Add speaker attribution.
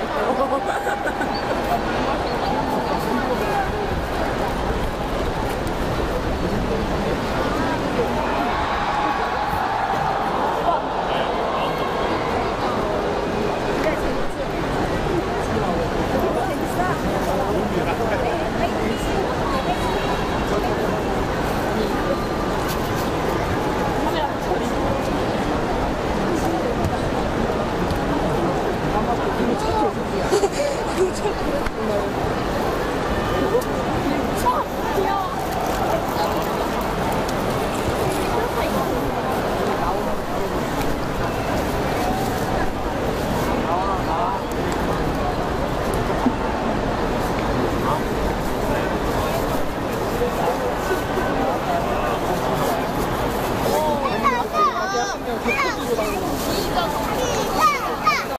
Speaker 1: 怒った。
Speaker 2: 그렇죠.